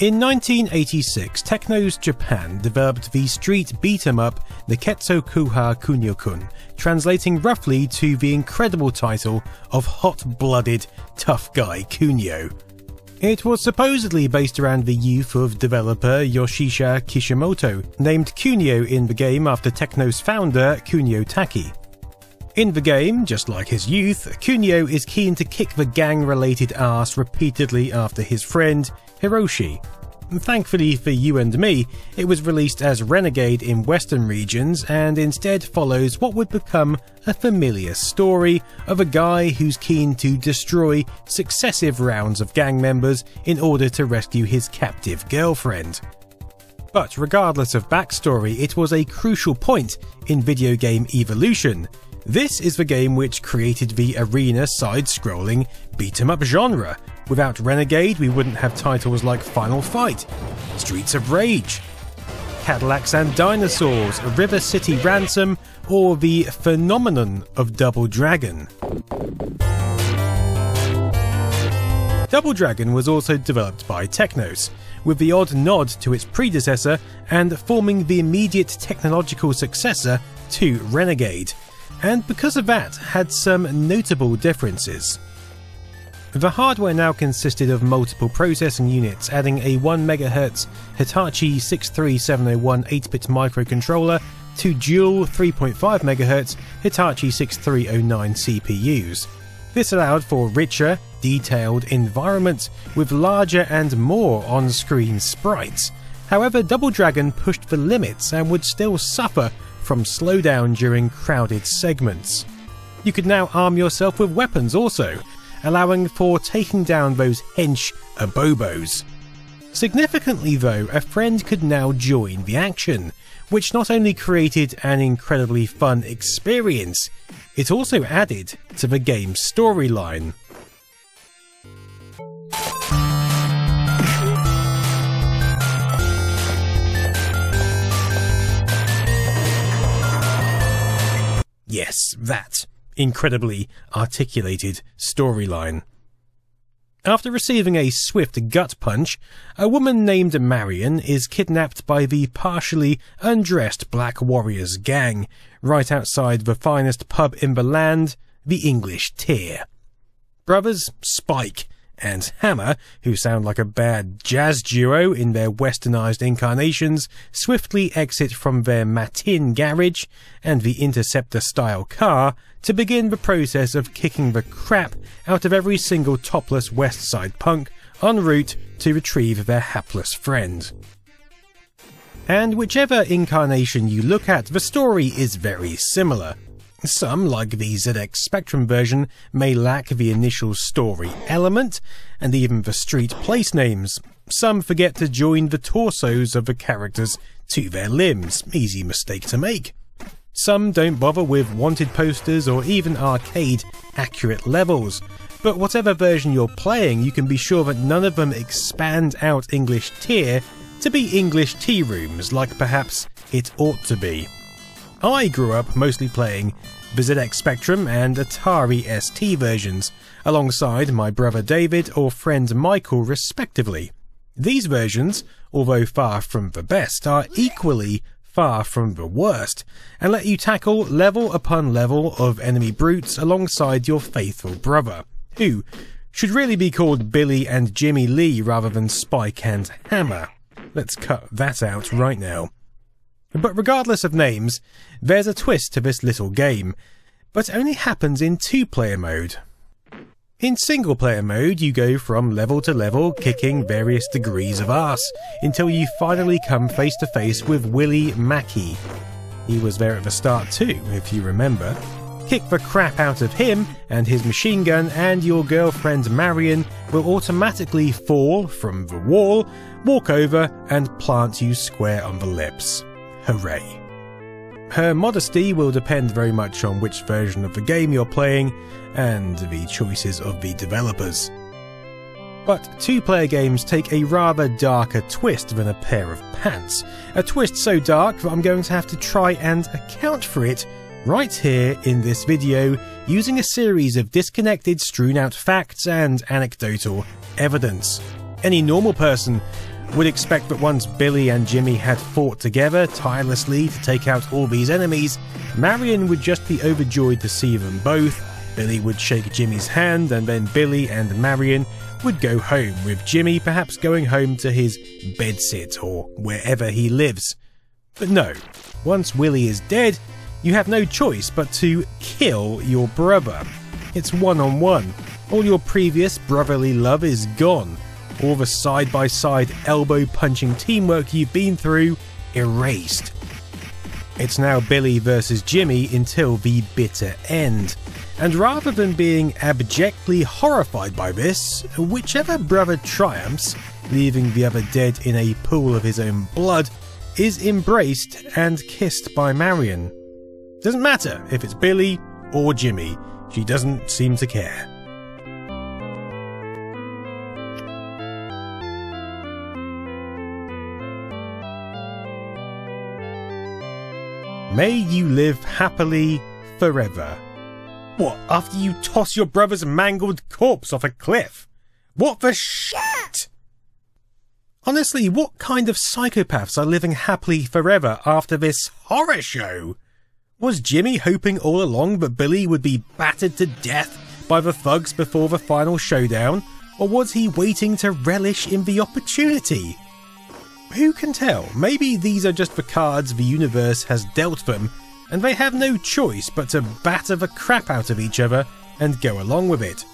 In 1986, Technos Japan developed the street beat 'em up Nekketsu Koha Kunio-kun, translating roughly to the incredible title of Hot Blooded Tough Guy Kunio. It was supposedly based around the youth of developer Yoshihisa Kishimoto, named Kunio in the game after Technos founder Kunio Taki. In the game, just like his youth, Kunio is keen to kick the gang related ass repeatedly after his friend, Hiroshi. Thankfully for you and me, it was released as Renegade in Western regions and instead follows what would become a familiar story of a guy who's keen to destroy successive rounds of gang members in order to rescue his captive girlfriend. But regardless of backstory, it was a crucial point in video game evolution this is the game which created the arena side-scrolling beat-em-up genre. Without Renegade, we wouldn't have titles like Final Fight, Streets of Rage, Cadillacs and Dinosaurs, River City Ransom, or the phenomenon of Double Dragon. Double Dragon was also developed by Technos, with the odd nod to its predecessor and forming the immediate technological successor to Renegade and because of that, had some notable differences. The hardware now consisted of multiple processing units, adding a 1MHz Hitachi 63701 8-bit microcontroller to dual 3.5MHz Hitachi 6309 CPUs. This allowed for richer, detailed environments with larger and more on-screen sprites. However, Double Dragon pushed the limits and would still suffer from slowdown during crowded segments. You could now arm yourself with weapons also, allowing for taking down those hench abobos. Significantly though, a friend could now join the action, which not only created an incredibly fun experience, it also added to the game's storyline. Yes, that incredibly articulated storyline. After receiving a swift gut punch, a woman named Marion is kidnapped by the partially undressed Black Warriors gang right outside the finest pub in the land, the English Tier. Brothers Spike and Hammer, who sound like a bad jazz duo in their westernized incarnations, swiftly exit from their Matin garage and the Interceptor style car to begin the process of kicking the crap out of every single topless West Side punk en route to retrieve their hapless friend. And whichever incarnation you look at, the story is very similar. Some, like the ZX Spectrum version, may lack the initial story element, and even the street place names. Some forget to join the torsos of the characters to their limbs, easy mistake to make. Some don't bother with wanted posters or even arcade accurate levels, but whatever version you're playing, you can be sure that none of them expand out English tier to be English tea rooms like perhaps it ought to be. I grew up mostly playing ZX Spectrum and Atari ST versions, alongside my brother David or friend Michael respectively. These versions, although far from the best, are equally far from the worst, and let you tackle level upon level of enemy brutes alongside your faithful brother, who should really be called Billy and Jimmy Lee rather than Spike and Hammer. Let's cut that out right now. But regardless of names, there's a twist to this little game, but only happens in two player mode. In single player mode, you go from level to level, kicking various degrees of ass, until you finally come face to face with Willie Mackey. He was there at the start too, if you remember. Kick the crap out of him and his machine gun, and your girlfriend Marion will automatically fall from the wall, walk over, and plant you square on the lips. Hooray. Her modesty will depend very much on which version of the game you're playing and the choices of the developers. But two player games take a rather darker twist than a pair of pants. A twist so dark that I'm going to have to try and account for it right here in this video using a series of disconnected, strewn out facts and anecdotal evidence. Any normal person would expect that once Billy and Jimmy had fought together tirelessly to take out all these enemies, Marion would just be overjoyed to see them both. Billy would shake Jimmy's hand, and then Billy and Marion would go home, with Jimmy perhaps going home to his bedsit or wherever he lives. But no, once Willie is dead, you have no choice but to kill your brother. It's one on one. All your previous brotherly love is gone. All the side by side elbow punching teamwork you've been through, erased. It's now Billy versus Jimmy until the bitter end. And rather than being abjectly horrified by this, whichever brother triumphs, leaving the other dead in a pool of his own blood, is embraced and kissed by Marion. Doesn't matter if it's Billy or Jimmy, she doesn't seem to care. May you live happily forever. What, after you toss your brother's mangled corpse off a cliff? What the shit? Honestly, what kind of psychopaths are living happily forever after this horror show? Was Jimmy hoping all along that Billy would be battered to death by the thugs before the final showdown, or was he waiting to relish in the opportunity? Who can tell? Maybe these are just the cards the universe has dealt them, and they have no choice but to batter the crap out of each other and go along with it.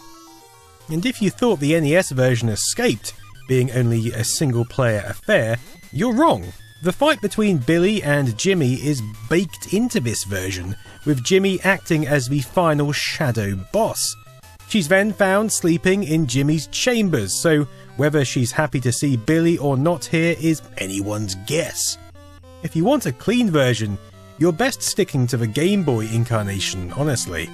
And if you thought the NES version escaped being only a single player affair, you're wrong. The fight between Billy and Jimmy is baked into this version, with Jimmy acting as the final shadow boss. She's then found sleeping in Jimmy's chambers, so whether she's happy to see Billy or not here is anyone's guess. If you want a clean version, you're best sticking to the Game Boy incarnation, honestly.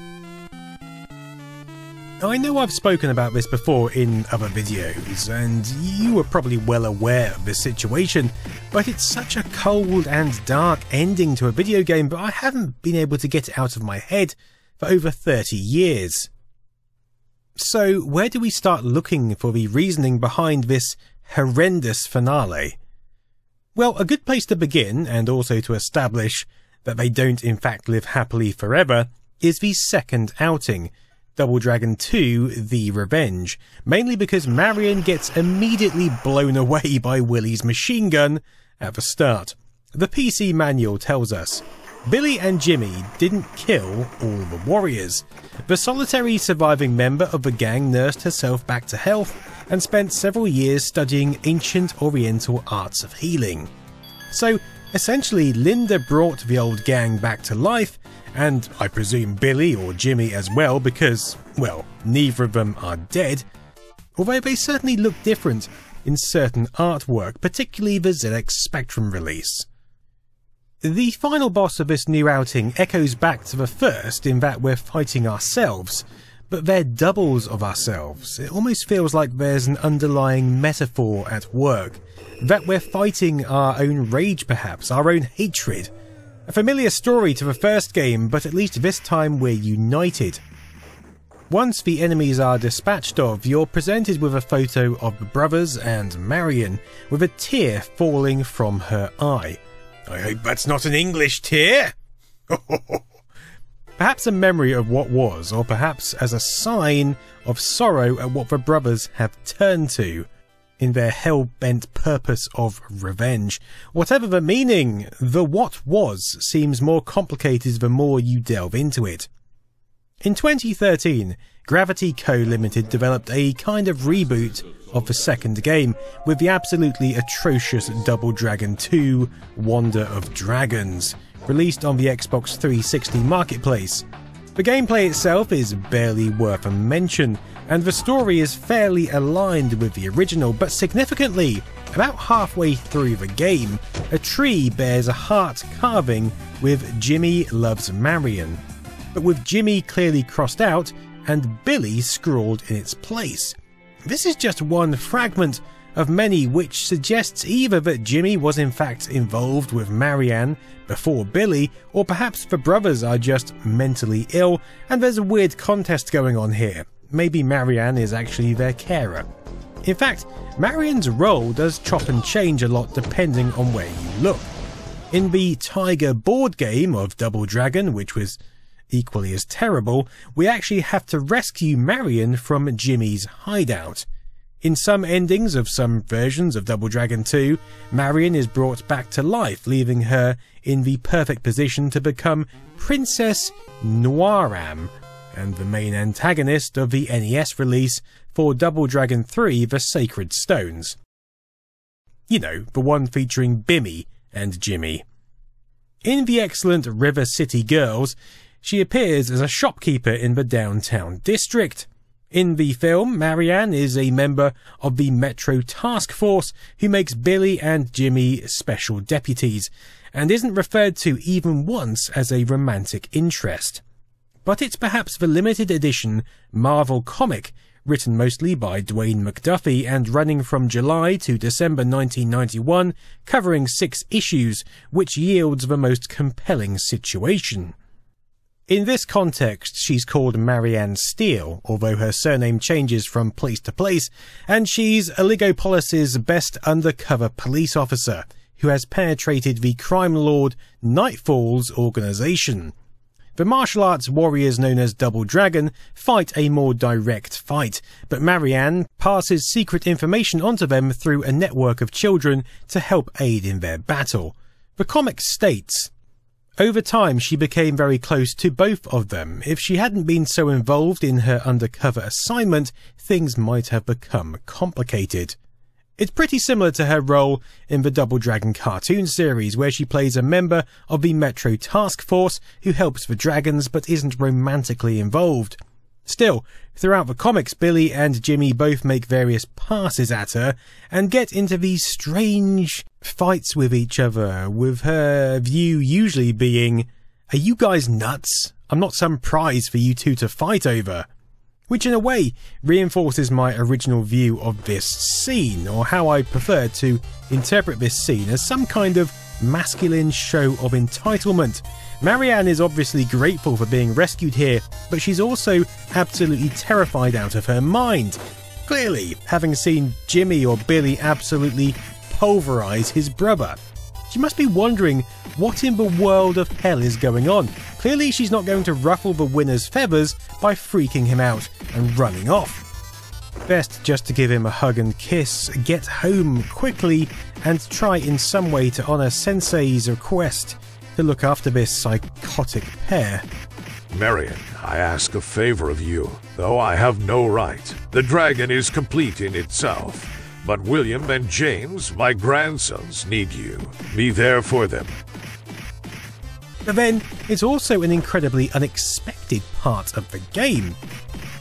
I know I've spoken about this before in other videos, and you were probably well aware of this situation, but it's such a cold and dark ending to a video game that I haven't been able to get it out of my head for over 30 years. So, where do we start looking for the reasoning behind this horrendous finale? Well, a good place to begin, and also to establish that they don't in fact live happily forever, is the second outing, Double Dragon 2 The Revenge, mainly because Marion gets immediately blown away by Willie's machine gun at the start. The PC manual tells us Billy and Jimmy didn't kill all the warriors. The solitary surviving member of the gang nursed herself back to health and spent several years studying ancient oriental arts of healing. So, essentially, Linda brought the old gang back to life, and I presume Billy or Jimmy as well, because, well, neither of them are dead. Although they certainly look different in certain artwork, particularly the ZX Spectrum release. The final boss of this new outing echoes back to the first in that we're fighting ourselves, but they're doubles of ourselves. It almost feels like there's an underlying metaphor at work, that we're fighting our own rage perhaps, our own hatred. A familiar story to the first game, but at least this time we're united. Once the enemies are dispatched of, you're presented with a photo of the brothers and Marion, with a tear falling from her eye. I hope that's not an English tear. perhaps a memory of what was, or perhaps as a sign of sorrow at what the brothers have turned to in their hell bent purpose of revenge. Whatever the meaning, the what was seems more complicated the more you delve into it. In 2013, Gravity Co. Limited developed a kind of reboot of the second game with the absolutely atrocious Double Dragon 2 Wonder of Dragons, released on the Xbox 360 marketplace. The gameplay itself is barely worth a mention, and the story is fairly aligned with the original, but significantly, about halfway through the game, a tree bears a heart carving with Jimmy Loves Marion. But with Jimmy clearly crossed out and Billy scrawled in its place. This is just one fragment of many which suggests either that Jimmy was in fact involved with Marianne before Billy, or perhaps the brothers are just mentally ill and there's a weird contest going on here. Maybe Marianne is actually their carer. In fact, Marion's role does chop and change a lot depending on where you look. In the Tiger board game of Double Dragon, which was equally as terrible, we actually have to rescue Marion from Jimmy's hideout. In some endings of some versions of Double Dragon 2, Marion is brought back to life, leaving her in the perfect position to become Princess Noiram, and the main antagonist of the NES release for Double Dragon 3 The Sacred Stones. You know, the one featuring Bimmy and Jimmy. In the excellent River City Girls, she appears as a shopkeeper in the downtown district. In the film, Marianne is a member of the Metro Task Force who makes Billy and Jimmy special deputies, and isn't referred to even once as a romantic interest. But it's perhaps the limited edition Marvel comic, written mostly by Dwayne McDuffie and running from July to December 1991, covering six issues, which yields the most compelling situation. In this context, she's called Marianne Steele, although her surname changes from place to place, and she's Oligopolis's best undercover police officer, who has penetrated the crime lord Nightfall's organization. The martial arts warriors known as Double Dragon fight a more direct fight, but Marianne passes secret information onto them through a network of children to help aid in their battle. The comic states, over time, she became very close to both of them. If she hadn't been so involved in her undercover assignment, things might have become complicated. It's pretty similar to her role in the Double Dragon cartoon series, where she plays a member of the Metro Task Force who helps the dragons but isn't romantically involved. Still, throughout the comics, Billy and Jimmy both make various passes at her and get into these strange fights with each other, with her view usually being, Are you guys nuts? I'm not some prize for you two to fight over. Which in a way reinforces my original view of this scene, or how I prefer to interpret this scene as some kind of masculine show of entitlement Marianne is obviously grateful for being rescued here, but she's also absolutely terrified out of her mind. Clearly, having seen Jimmy or Billy absolutely pulverize his brother. She must be wondering what in the world of hell is going on. Clearly, she's not going to ruffle the winner's feathers by freaking him out and running off. Best just to give him a hug and kiss, get home quickly, and try in some way to honour Sensei's request to look after this psychotic pair. Marion, I ask a favor of you, though I have no right. The dragon is complete in itself, but William and James, my grandsons, need you. Be there for them. But then, it's also an incredibly unexpected part of the game.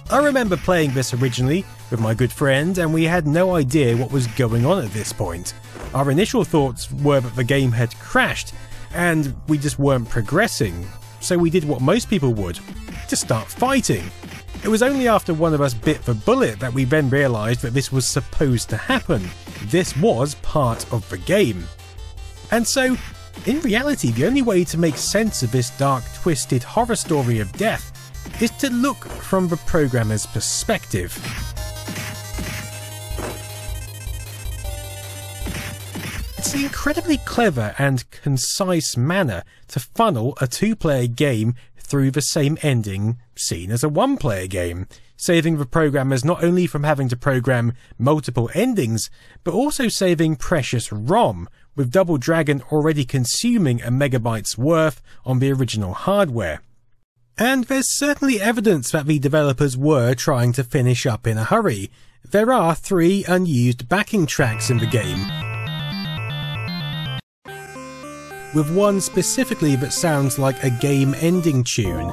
I remember playing this originally with my good friend, and we had no idea what was going on at this point. Our initial thoughts were that the game had crashed, and we just weren't progressing. So we did what most people would to start fighting. It was only after one of us bit the bullet that we then realised that this was supposed to happen. This was part of the game. And so, in reality, the only way to make sense of this dark, twisted horror story of death is to look from the programmer's perspective. It's an incredibly clever and concise manner to funnel a two player game through the same ending seen as a one player game, saving the programmers not only from having to program multiple endings, but also saving precious ROM, with Double Dragon already consuming a megabyte's worth on the original hardware. And there's certainly evidence that the developers were trying to finish up in a hurry. There are three unused backing tracks in the game, with one specifically that sounds like a game ending tune.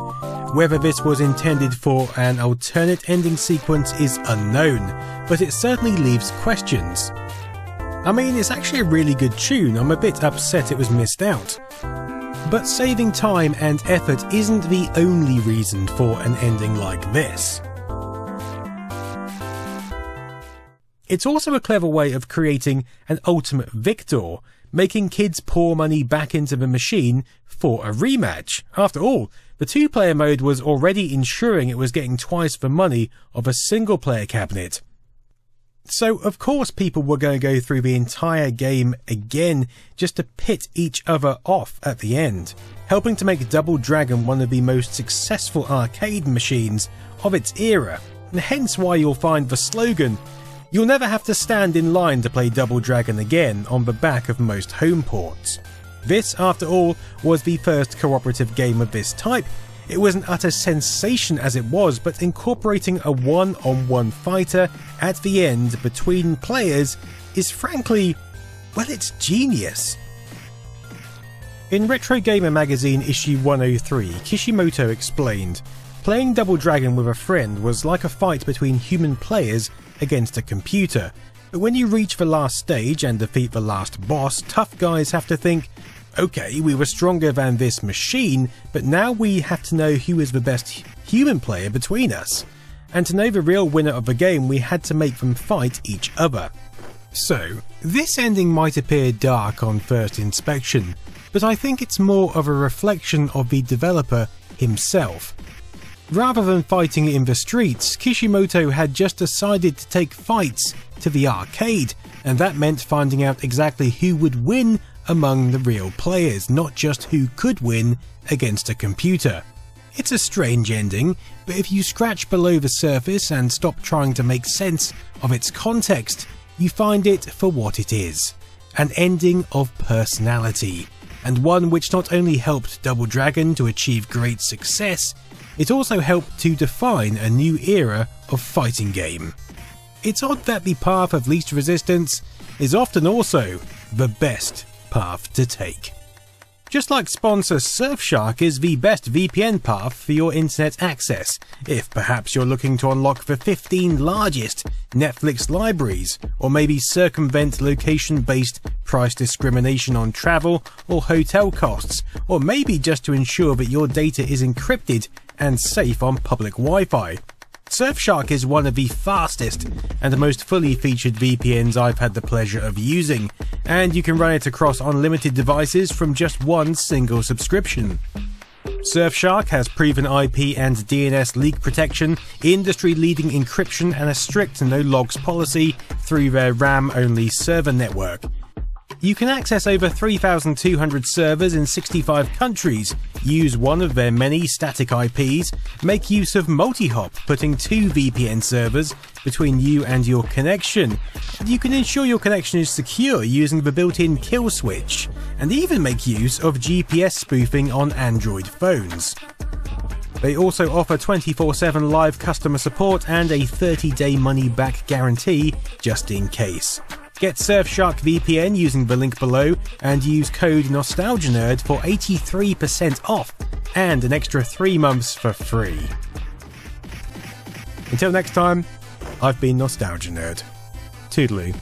Whether this was intended for an alternate ending sequence is unknown, but it certainly leaves questions. I mean, it's actually a really good tune, I'm a bit upset it was missed out. But saving time and effort isn't the only reason for an ending like this. It's also a clever way of creating an ultimate victor making kids pour money back into the machine for a rematch. After all, the two player mode was already ensuring it was getting twice the money of a single player cabinet. So, of course, people were going to go through the entire game again just to pit each other off at the end, helping to make Double Dragon one of the most successful arcade machines of its era, and hence why you'll find the slogan You'll never have to stand in line to play Double Dragon again on the back of most home ports. This, after all, was the first cooperative game of this type. It was an utter sensation as it was, but incorporating a one on one fighter at the end between players is frankly, well, it's genius. In Retro Gamer magazine issue 103, Kishimoto explained Playing Double Dragon with a friend was like a fight between human players against a computer. But when you reach the last stage and defeat the last boss, tough guys have to think, okay, we were stronger than this machine, but now we have to know who is the best human player between us. And to know the real winner of the game, we had to make them fight each other. So, this ending might appear dark on first inspection, but I think it's more of a reflection of the developer himself. Rather than fighting in the streets, Kishimoto had just decided to take fights to the arcade, and that meant finding out exactly who would win among the real players, not just who could win against a computer. It's a strange ending, but if you scratch below the surface and stop trying to make sense of its context, you find it for what it is an ending of personality, and one which not only helped Double Dragon to achieve great success, it also helped to define a new era of fighting game. It's odd that the path of least resistance is often also the best path to take. Just like sponsor Surfshark is the best VPN path for your internet access, if perhaps you're looking to unlock the 15 largest Netflix libraries, or maybe circumvent location based price discrimination on travel or hotel costs, or maybe just to ensure that your data is encrypted and safe on public Wi Fi. Surfshark is one of the fastest and most fully featured VPNs I've had the pleasure of using, and you can run it across unlimited devices from just one single subscription. Surfshark has proven IP and DNS leak protection, industry leading encryption, and a strict no logs policy through their RAM only server network. You can access over 3,200 servers in 65 countries, use one of their many static IPs, make use of multi-hop, putting two VPN servers between you and your connection. You can ensure your connection is secure using the built-in kill switch, and even make use of GPS spoofing on Android phones. They also offer 24 7 live customer support and a 30 day money back guarantee just in case. Get Surfshark VPN using the link below and use code NOSTALGIANERD for 83% off and an extra 3 months for free. Until next time, I've been Nostalgia Nerd. Toodaloo.